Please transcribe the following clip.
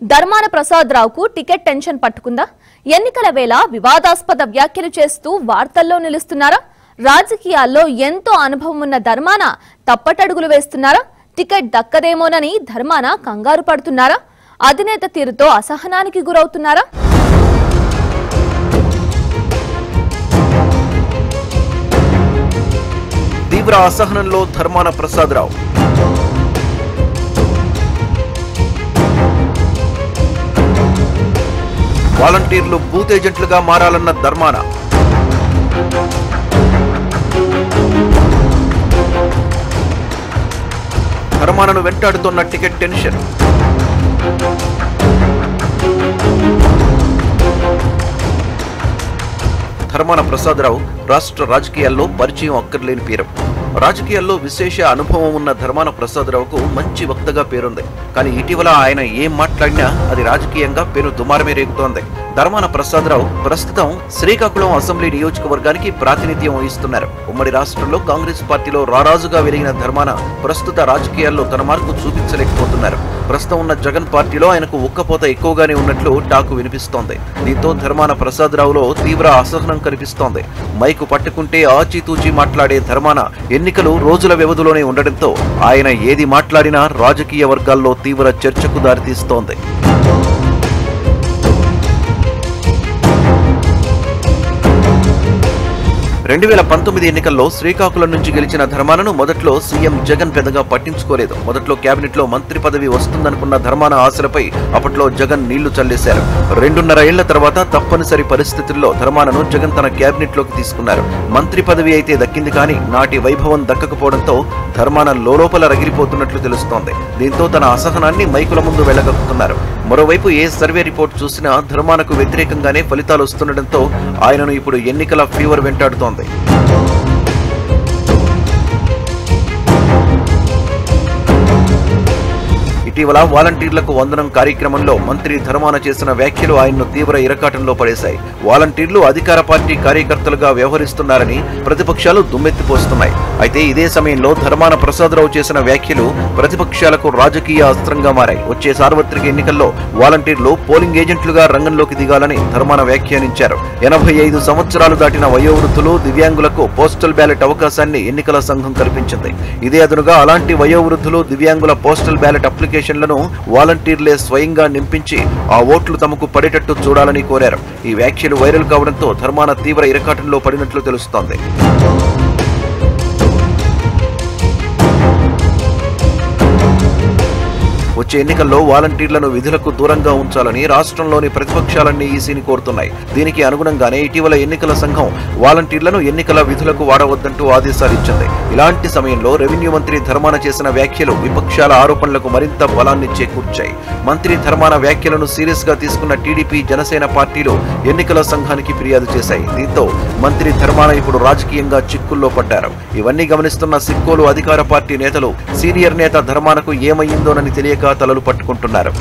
ధర్మాన ప్రసాద్ రావుకు ticket tension పట్టుకుందా? ఎన్నికల వేళ వివాదాస్పద వ్యాఖ్యలు చేస్తూ వార్తల్లో నిలుస్తున్నారా? రాజకీయాల్లో ఎంతో అనుభవం ఉన్న ధర్మాన తప్పటడుగులు వేస్తున్నారా? టికెట్ దక్కదేమోనని ధర్మాన కంగారు పడుతున్నారా? అధినేత తీరుతో అసహనానికి గురవుతున్నారా? తీవ్ర అసహనంలో ధర్మాన ప్రసాదరావు వాలంటీర్లు బూత్ ఏజెంట్లుగా మారాలన్న ధర్మాన. ధర్మానను వెంటాడుతున్న టికెట్ టెన్షన్. ధర్మాన ప్రసాదరావు రాష్ట్ర రాజకీయాల్లో పరిచయం అక్కర్లేని పీరం. రాజకీయాల్లో విశేష అనుభవం ఉన్న ధర్మాన ప్రసాదరావుకు మంచి వక్తగా పేరుంది. కానీ ఇటీవల ఆయన ఏం మాట్లాడినా అది రాజకీయంగా పేరు దుమారమే రేగుతోంది. ధర్మాన ప్రసాదరావు ప్రస్తుతం శ్రీకాకుళం అసెంబ్లీ నియోజకవర్గానికి ప్రాతినిధ్యం వహిస్తున్నారు. ఉమ్మడి రాష్ట్రంలో కాంగ్రెస్ పార్టీలో రారాజుగా వెలిగిన ధర్మాన ప్రస్తుత రాజకీయాల్లో తన మార్కు చూపించలేకపోతున్నారు. ప్రస్తుతం ఉన్న జగన్ పార్టీలో ఆయనకు ఉక్కపోత ఎక్కువగానే ఉన్నట్లు టాకు వినిపిస్తోంది. దీంతో ధర్మాన ప్రసాదరావులో తీవ్ర అసహనం కనిపిస్తోంది. మైకు పట్టుకుంటే ఆచితూచి మాట్లాడే ధర్మాన ఎన్నికలు రోజుల వ్యవధిలోనే ఉండడంతో ఆయన ఏది మాట్లాడినా రాజకీయ వర్గాల్లో తీవ్ర చర్చకు దారితీస్తోంది. రెండు వేల పంతొమ్మిది ఎన్నికల్లో శ్రీకాకుళం నుంచి గెలిచిన ధర్మానను మొదట్లో సీఎం జగన్ పెద్దగా పట్టించుకోలేదు. మొదట్లో కేబినెట్లో మంత్రి పదవి వస్తుందనుకున్న ధర్మాన ఆశలపై అప్పట్లో జగన్ నీళ్ళు చల్లేశారు. రెండున్నర ఏళ్ళ తర్వాత తప్పనిసరి పరిస్థితుల్లో ధర్మానను జగన్ తన కేబినెట్లోకి తీసుకున్నారు. మంత్రి పదవి అయితే దక్కింది కానీ నాటి వైభవం దక్కకపోవడంతో ధర్మాన లోపల రగిలిపోతున్నట్లు తెలుస్తోంది. దీంతో తన అసహనాన్ని మైకుల ముందు వెళ్ళగక్కుతున్నారు మరోవైపు ఏ సర్వే రిపోర్ట్ చూసినా ధర్మానకు వ్యతిరేకంగానే ఫలితాలు వస్తుండటంతో ఆయనను ఇప్పుడు ఎన్నికల ఫీవర్ వెంటాడుతోంది. ఇటీవల వాలంటీర్లకు వందనం కార్యక్రమంలో మంత్రి ధర్మాన చేసిన వ్యాఖ్యలు ఆయన్ను తీవ్ర ఇరకాటంలో పడేశాయి. వాలంటీర్లు అధికార పార్టీ కార్యకర్తలుగా వ్యవహరిస్తున్నారని ప్రతిపక్షాలు దుమ్మెత్తిపోస్తున్నాయి. అయితే ఇదే సమయంలో ధర్మాన ప్రసాదరావు చేసిన వ్యాఖ్యలు ప్రతిపక్షాలకు రాజకీయ అస్త్రంగా మారాయి. వచ్చే సార్వత్రిక ఎన్నికల్లో వాలంటీర్లు పోలింగ్ ఏజెంట్లుగా రంగంలోకి దిగాలని ధర్మాన వ్యాఖ్యానించారు. ఎనభై ఐదు సంవత్సరాలు దాటిన వయోవృద్ధులు దివ్యాంగులకు పోస్టల్ బ్యాలెట్ అవకాశాన్ని ఎన్నికల సంఘం కల్పించింది. ఇదే అదునుగా అలాంటి వయోవృద్ధులు దివ్యాంగుల పోస్టల్ బ్యాలెట్ అప్లికేషన్లను వాలంటీర్లే స్వయంగా నింపించి ఆ ఓట్లు తమకు పడేటట్టు చూడాలని కోరారు. ఈ వ్యాఖ్యలు వైరల్ కావడంతో ధర్మాన తీవ్ర ఇరకాటంలో పడినట్లు తెలుస్తోంది. వచ్చే ఎన్నికల్లో వాలంటీర్లను విధులకు దూరంగా ఉంచాలని రాష్ట్రంలోని ప్రతిపక్షాలన్నీ ఈసీని కోరుతున్నాయి. దీనికి అనుగుణంగానే ఇటీవల ఎన్నికల సంఘం వాలంటీర్లను ఎన్నికల విధులకు వాడవద్దంటూ ఆదేశాలు ఇచ్చింది. ఇలాంటి సమయంలో రెవెన్యూ మంత్రి ధర్మాన చేసిన వ్యాఖ్యలు విపక్షాల ఆరోపణలకు మరింత బలాన్ని చేకూర్చాయి మంత్రి ధర్మాన వ్యాఖ్యలను సీరియస్గా తీసుకున్న టీడీపీ జనసేన పార్టీలు ఎన్నికల సంఘానికి ఫిర్యాదు చేశాయి. దీంతో మంత్రి ధర్మాన ఇప్పుడు రాజకీయంగా చిక్కుల్లో పడ్డారు. ఇవన్నీ గమనిస్తున్న సిక్కోలు అధికార పార్టీ నేతలు సీనియర్ నేత ధర్మానకు ఏమయ్యిందోనని తెలియక తలలు పట్టుకుంటున్నారు.